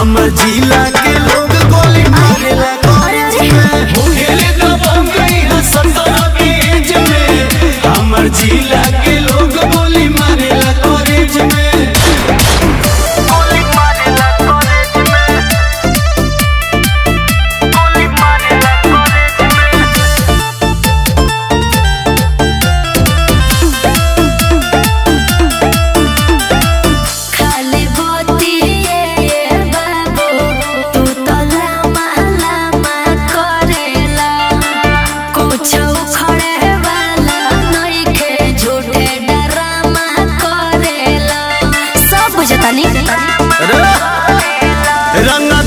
हमर जिला तानी रंगा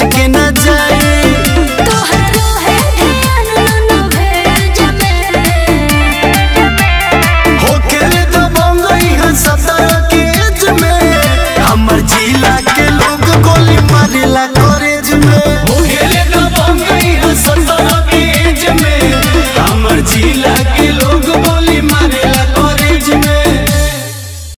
बच के न जाए। हमर जिला ध्यान